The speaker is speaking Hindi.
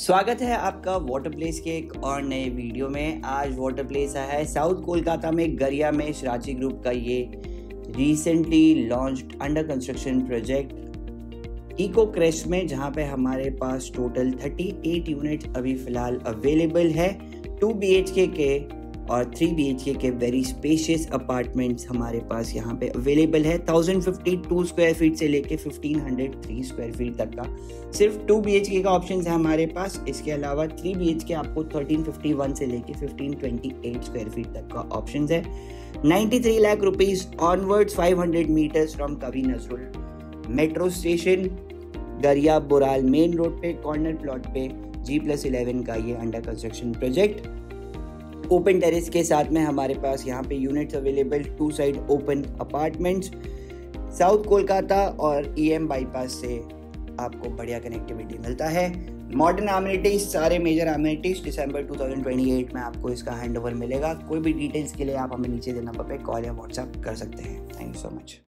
स्वागत है आपका वाटर प्लेस के एक और नए वीडियो में। आज वाटर प्लेस आया है। साउथ कोलकाता में, गरिया में शराची ग्रुप का ये recently launch under construction project eco crest में, जहाँ पे हमारे पास टोटल 38 यूनिट अभी फ़िलहाल अवेलेबल है। टू बी के और three B K very spacious apartments हमारे पास यहाँ पे अवेलेबल है। Thousand fifty two square feet से लेके fifteen hundred three square feet तक का। सिर्फ़ टू बी के का ऑप्शन है हमारे पास। इसके अलावा थ्री बी के आपको थर्टीन फिफ्टी वन से लेके fifteen twenty eight square feet तक का ऑप्शन है। Ninety three lakh rupees onwards five hundred metres from Kavi Nazrul metro station Garia Boral main road पे कॉर्नर प्लॉट पे जी प्लस इलेवन का ये under construction project open terrace के साथ में हमारे पास यहाँ पे units available two side open apartments south Kolkata और ई एम बाईपास से आपको बढ़िया कनेक्टिविटी मिलता है। मॉडर्न अम्यूनिटीज सारे मेजर अम्यूनिटीज दिसंबर 2028 में आपको इसका हैंड ओवर मिलेगा। कोई भी डिटेल्स के लिए आप हमें नीचे दे नंबर पर कॉल या व्हाट्सएप कर सकते हैं। Thank you so much